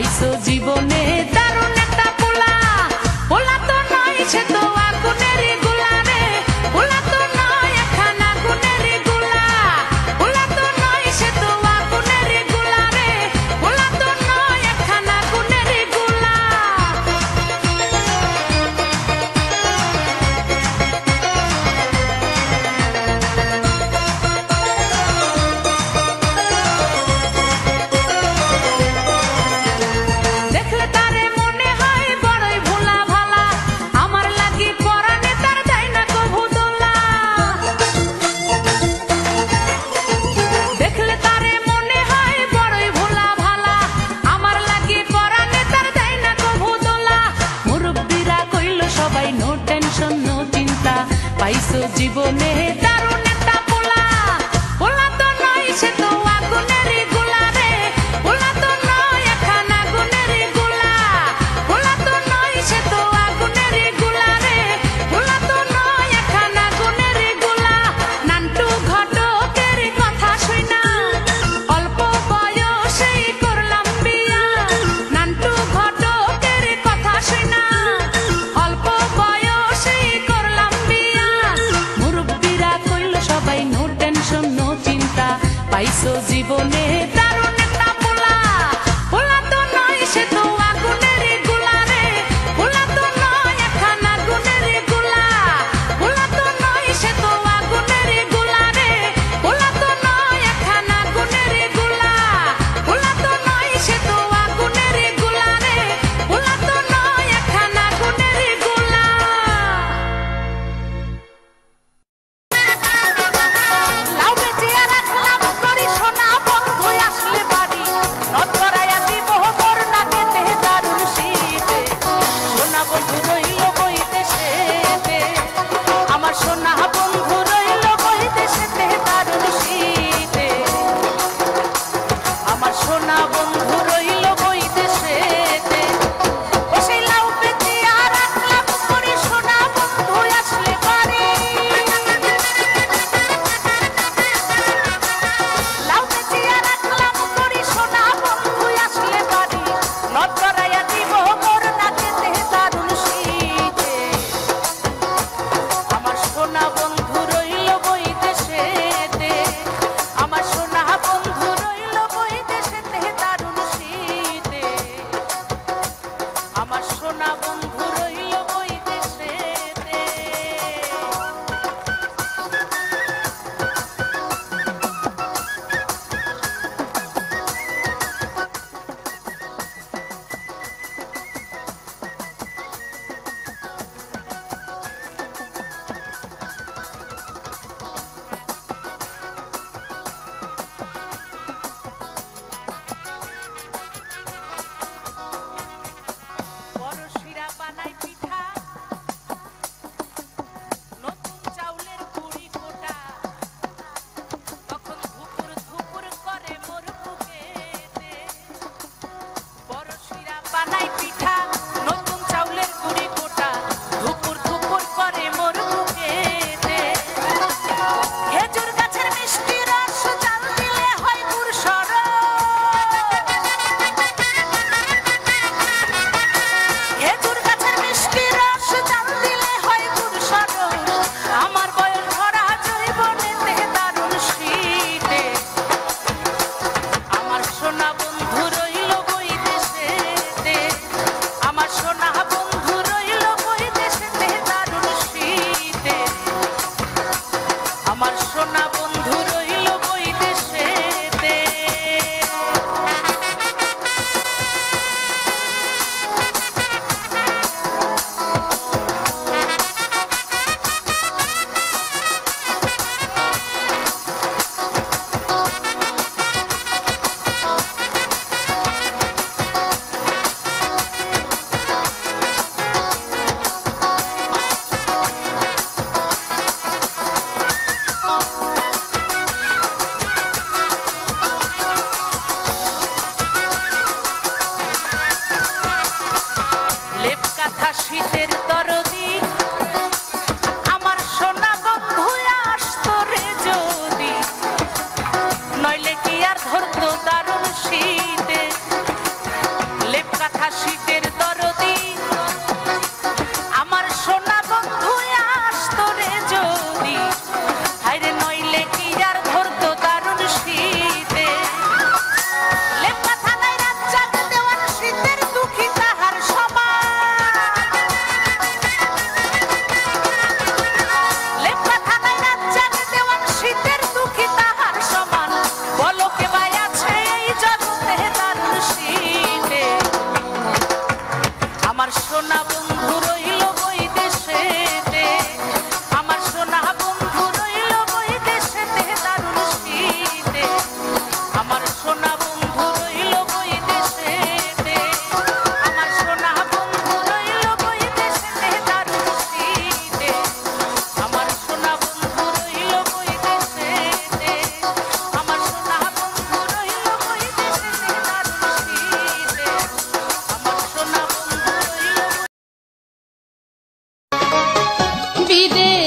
পাইছো জীবনে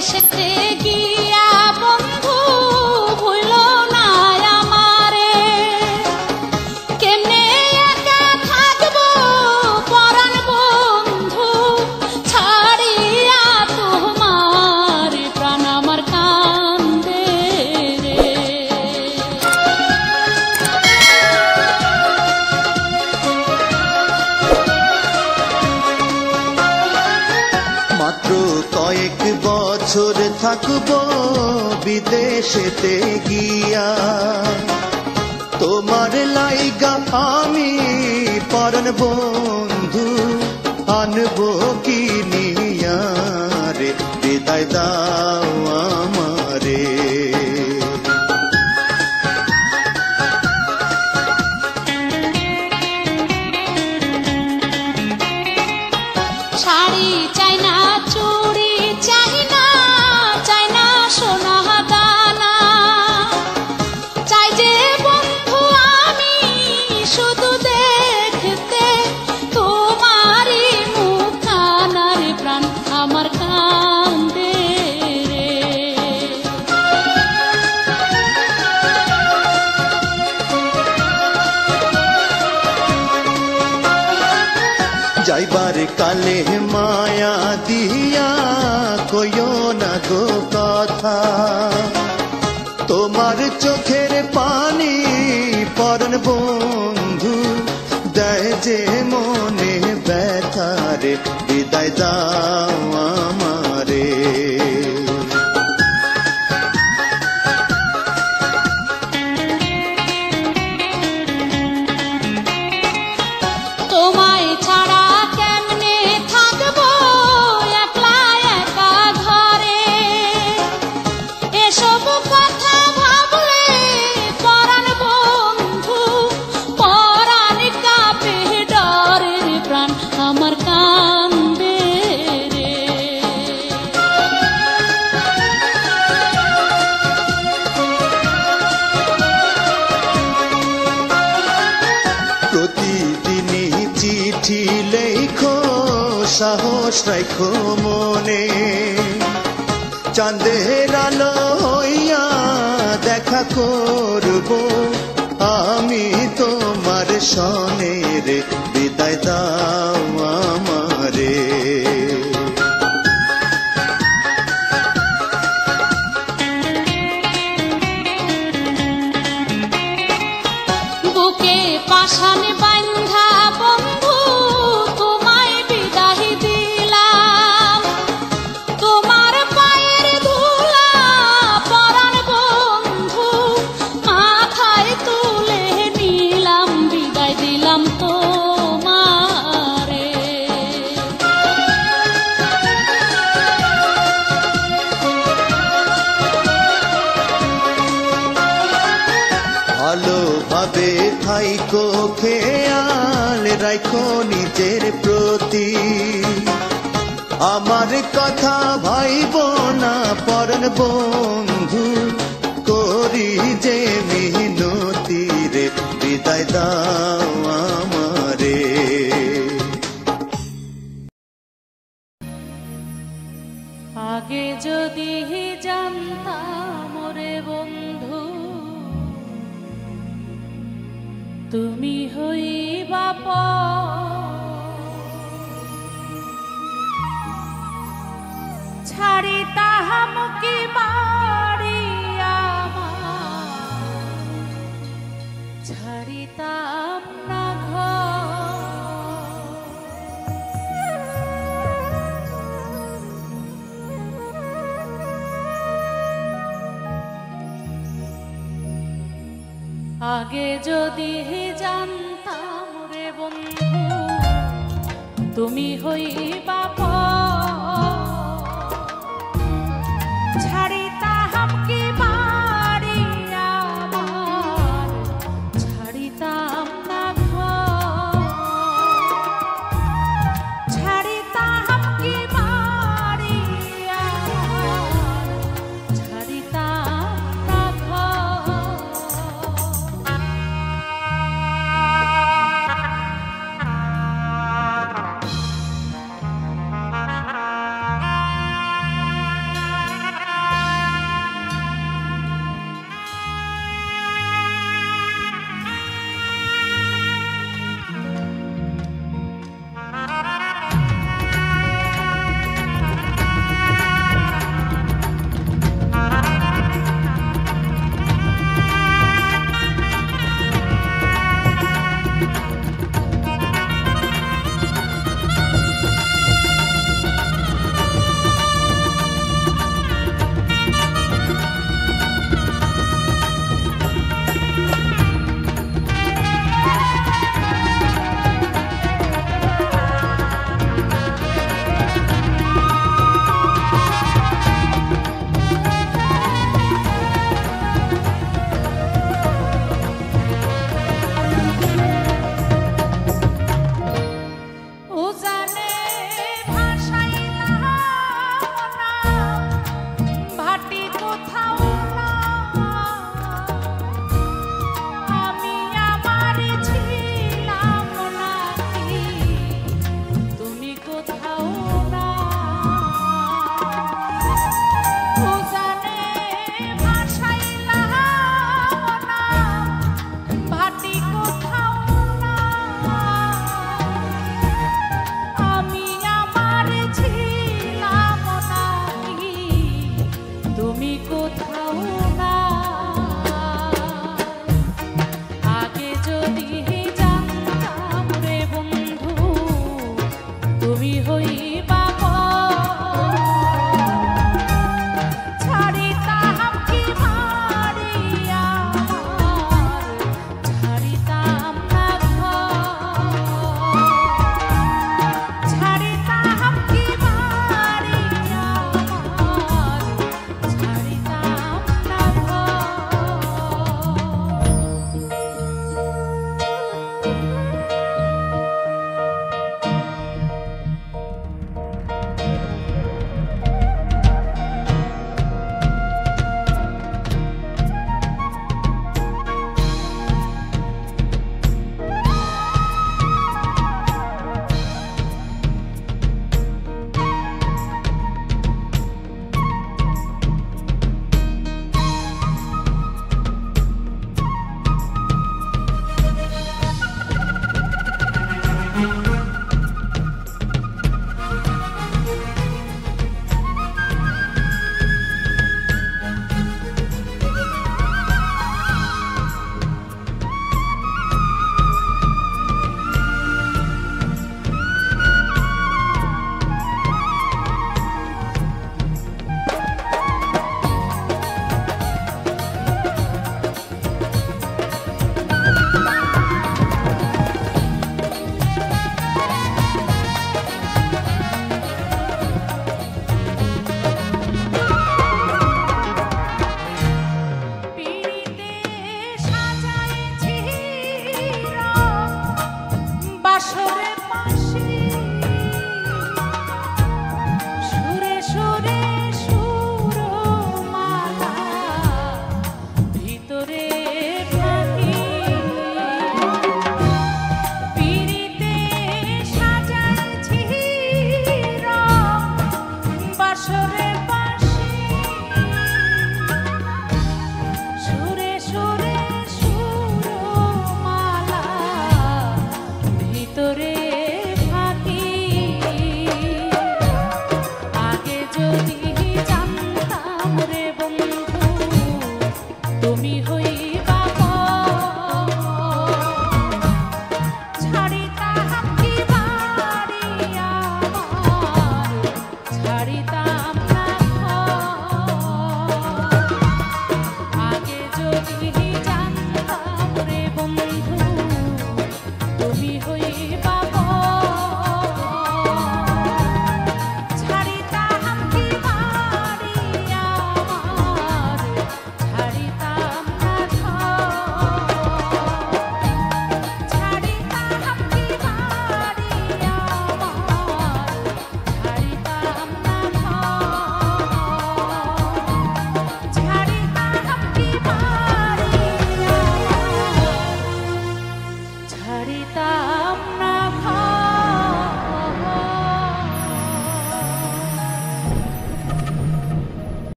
deixa. বিদেশেতে গিয়া তোমার লাইগা আমি পরন বন্ধু আনব কি নিয়া রে বিদায় দাও আমারে। কালে মায়া দিয়া কইও না গো কথা তোমার চোখের পানি পরন বন্ধু দেয় যে মনে ব্যথারে বিদায় দাও রাখো মনে। চাঁদের আলো হইয়া দেখা করব আমি তোমার সনের বিদায় দাও। রেখো নিজের প্রতি। আমার কথা ভাইব না পরন বন্ধু, করি যে মিনতি রে, বিদায় দাও আমারে। আগে যদি আগে যদি জানতাম রে বন্ধু তুমি হইবা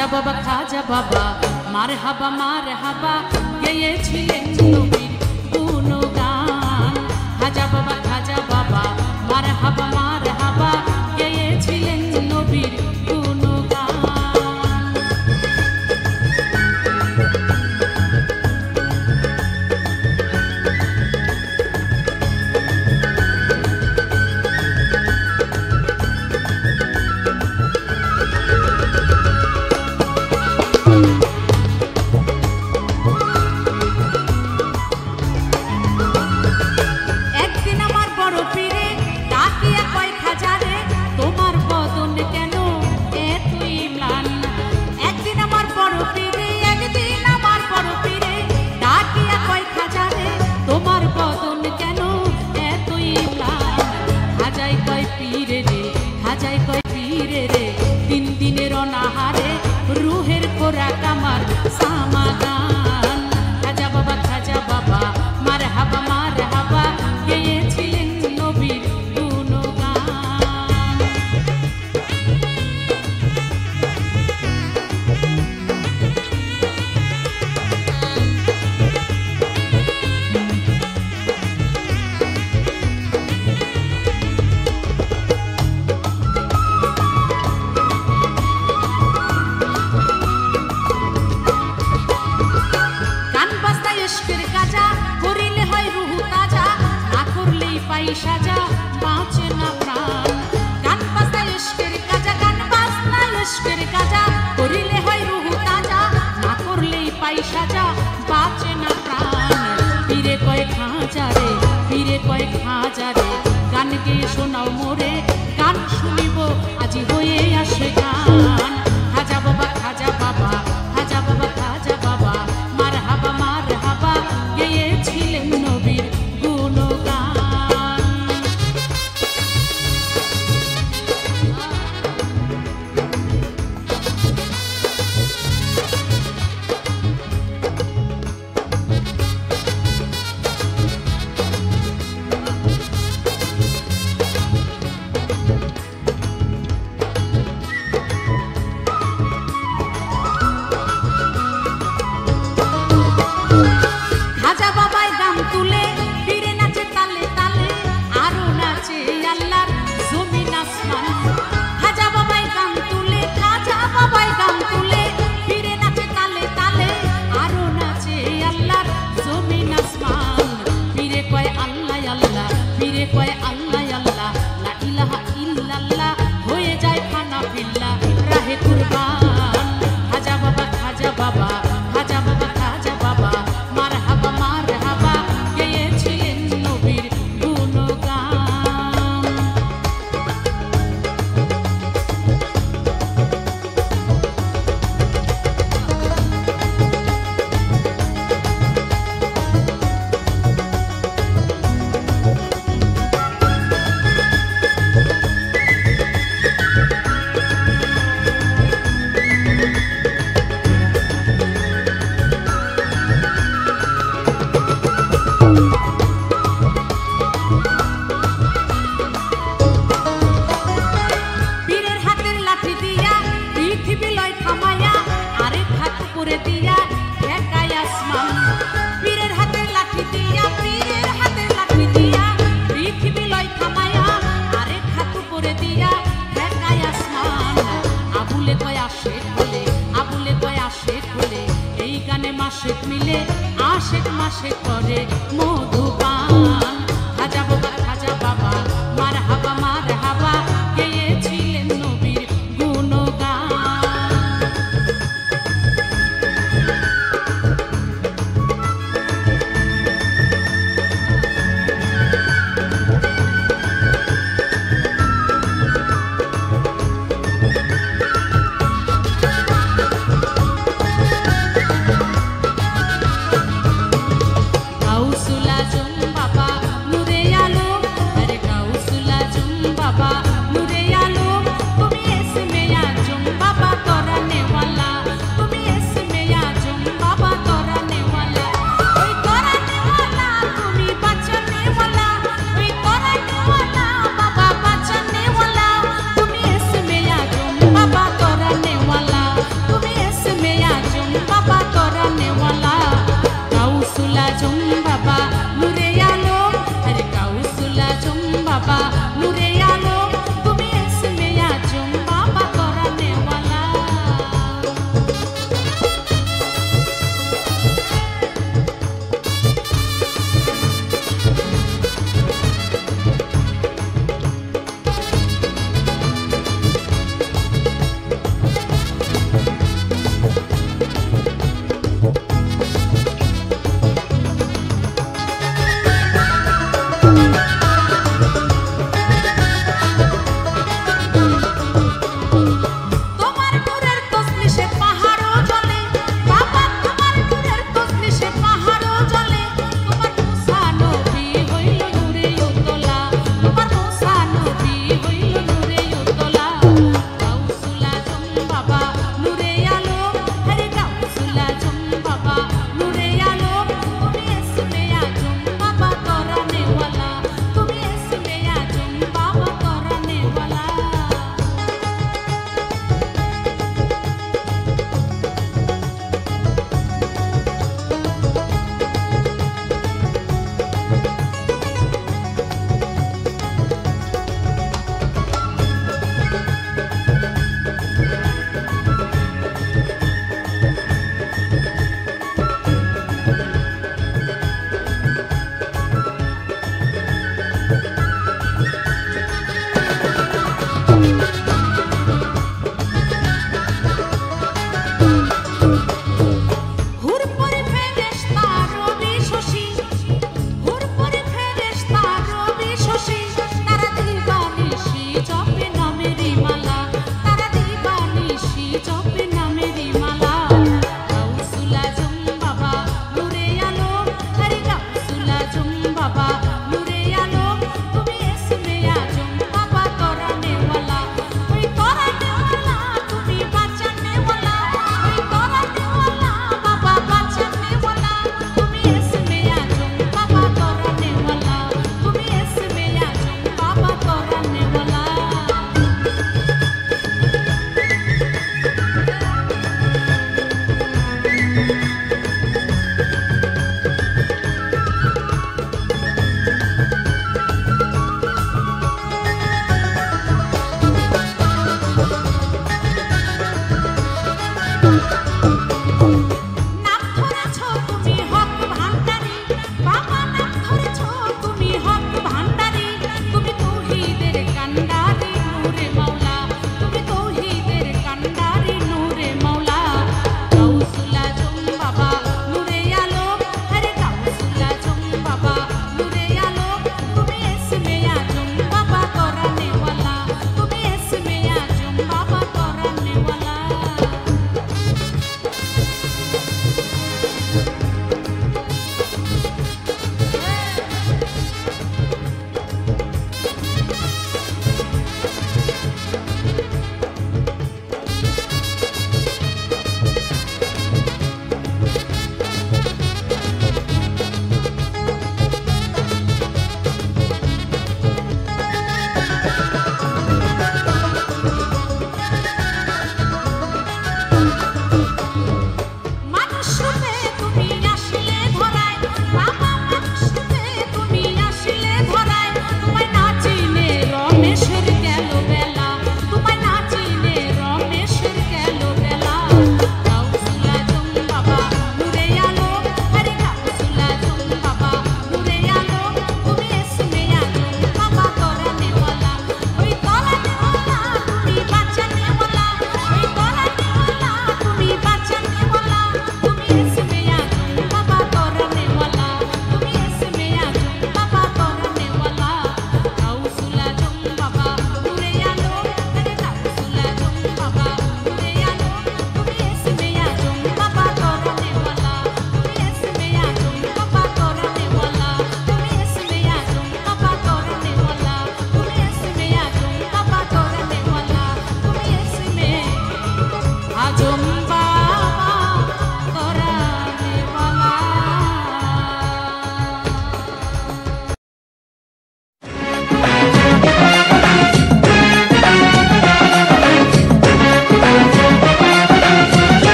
खाजा बाबा खाजा बाबा मार हबा मार हबा गए छिलेन नबीर गुणगान खाजा बाबा खाजा बाबा मार हबा